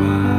my